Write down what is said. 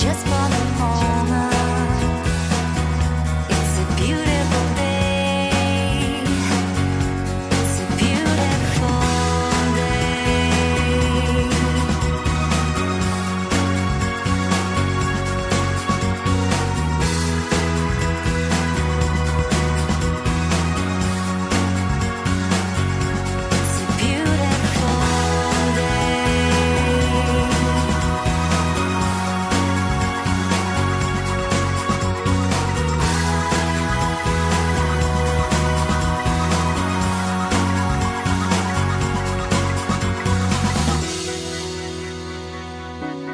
just for the home.